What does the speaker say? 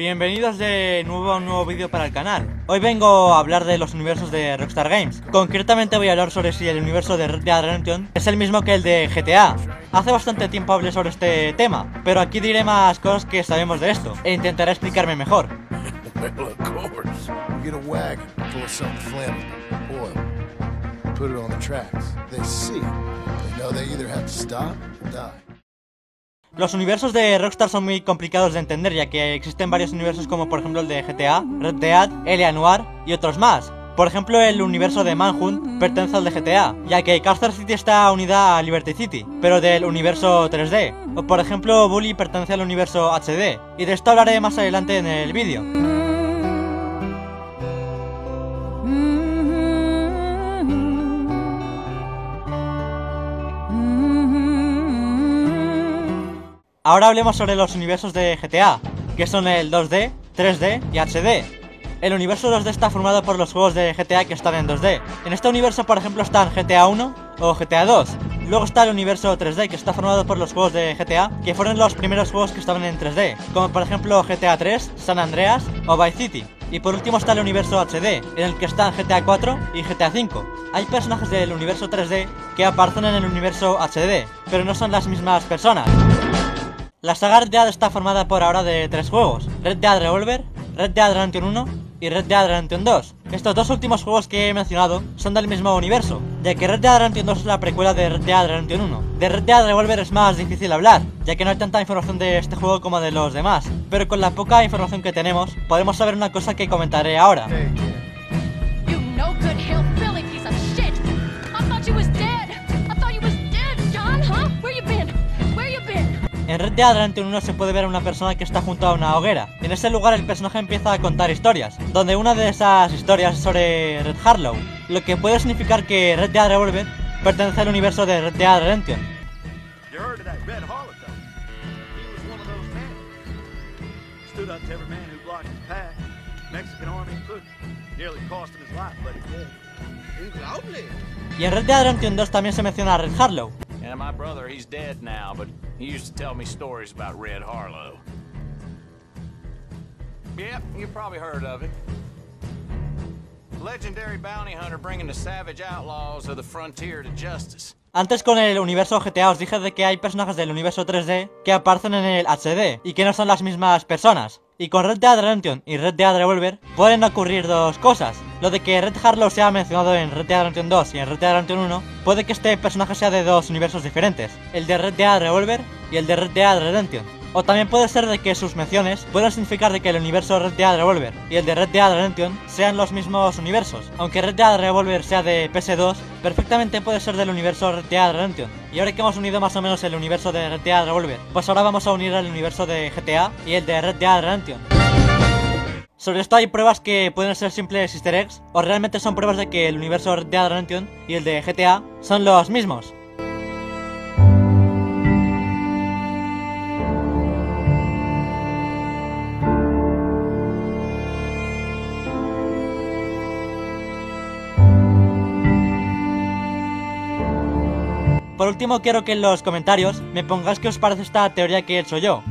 Bienvenidos de nuevo a un nuevo vídeo para el canal. Hoy vengo a hablar de los universos de Rockstar Games. Concretamente voy a hablar sobre si el universo de Red Dead Redemption es el mismo que el de GTA. Hace bastante tiempo hablé sobre este tema, pero aquí diré más cosas que sabemos de esto e intentaré explicarme mejor. Put it on the tracks. They see. They know they either have to stop or die. Los universos de Rockstar son muy complicados de entender ya que existen varios universos como por ejemplo el de GTA, Red Dead, L.A. Noir y otros más. Por ejemplo, el universo de Manhunt pertenece al de GTA, ya que Castle City está unida a Liberty City, pero del universo 3D. O por ejemplo, Bully pertenece al universo HD, y de esto hablaré más adelante en el vídeo. Ahora hablemos sobre los universos de GTA, que son el 2D, 3D y HD. El universo 2D está formado por los juegos de GTA que están en 2D. En este universo, por ejemplo, están GTA 1 o GTA 2. Luego está el universo 3D, que está formado por los juegos de GTA, que fueron los primeros juegos que estaban en 3D, como por ejemplo GTA 3, San Andreas o Vice City. Y por último está el universo HD, en el que están GTA 4 y GTA 5. Hay personajes del universo 3D que aparecen en el universo HD, pero no son las mismas personas. La saga Red Dead está formada por ahora de tres juegos, Red Dead Revolver, Red Dead Redemption 1 y Red Dead Redemption 2. Estos dos últimos juegos que he mencionado son del mismo universo, ya que Red Dead Redemption 2 es la precuela de Red Dead Redemption 1. De Red Dead Revolver es más difícil hablar, ya que no hay tanta información de este juego como de los demás, pero con la poca información que tenemos, podemos saber una cosa que comentaré ahora. En Red Dead Redemption 1 se puede ver a una persona que está junto a una hoguera. En ese lugar el personaje empieza a contar historias, donde una de esas historias es sobre Red Harlow, lo que puede significar que Red Dead Revolver pertenece al universo de Red Dead Redemption. Y en Red Dead Redemption 2 también se menciona a Red Harlow. And my brother, he's dead now, but he used to tell me stories about Red Harlow. Yep, you've probably heard of him. Legendary bounty hunter bringing the savage outlaws of the frontier to justice. Antes con el universo GTA os dije de que hay personajes del universo 3D que aparecen en el HD y que no son las mismas personas. Y con Red Dead Redemption y Red Dead Revolver pueden ocurrir dos cosas. Lo de que Red Harlow sea mencionado en Red Dead Redemption 2 y en Red Dead Redemption 1 puede que este personaje sea de dos universos diferentes, el de Red Dead Revolver y el de Red Dead Redemption. O también puede ser de que sus menciones puedan significar de que el universo Red Dead Revolver y el de Red Dead Redemption sean los mismos universos. Aunque Red Dead Revolver sea de PS2, perfectamente puede ser del universo Red Dead Redemption. Y ahora que hemos unido más o menos el universo de Red Dead Revolver, pues ahora vamos a unir el universo de GTA y el de Red Dead Redemption. Sobre esto hay pruebas que pueden ser simples easter eggs o realmente son pruebas de que el universo Red Dead Redemption y el de GTA son los mismos. Por último quiero que en los comentarios me pongáis qué os parece esta teoría que he hecho yo.